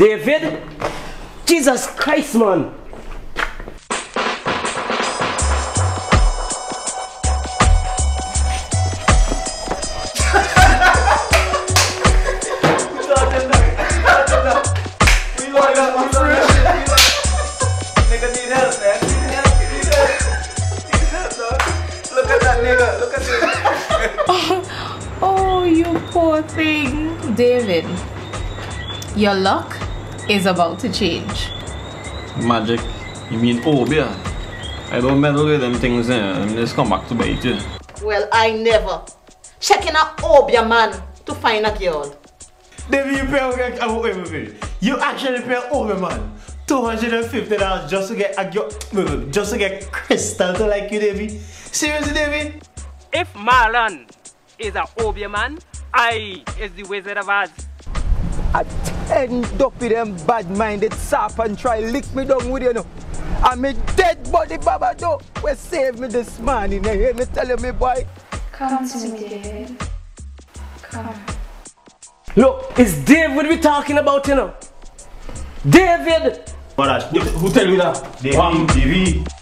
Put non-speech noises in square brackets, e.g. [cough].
David? Jesus Christ, man. Look at this. Oh, you poor thing. David, your luck is about to change. Magic. You mean Obeah? I don't meddle with them things eh? there. I'm just come back to bite you. Well, I never. Checking a Obeah man to find a girl. David, you pay okay, oh. You actually pay over, man. Two hundred and fifty dollars just to get a girl, [tsk] wait, wait, just to get Crystal to like you, David. Seriously, David? If Marlon is a Obeah man, I is the Wizard of Oz. I end up with them bad-minded sap and try lick me down with you know. And me dead body baba do we save me this morning. You hear me telling me boy? Come to me, David. Come. Look, it's David we talking about, you know. David! What? Who, who tell you that? David, David.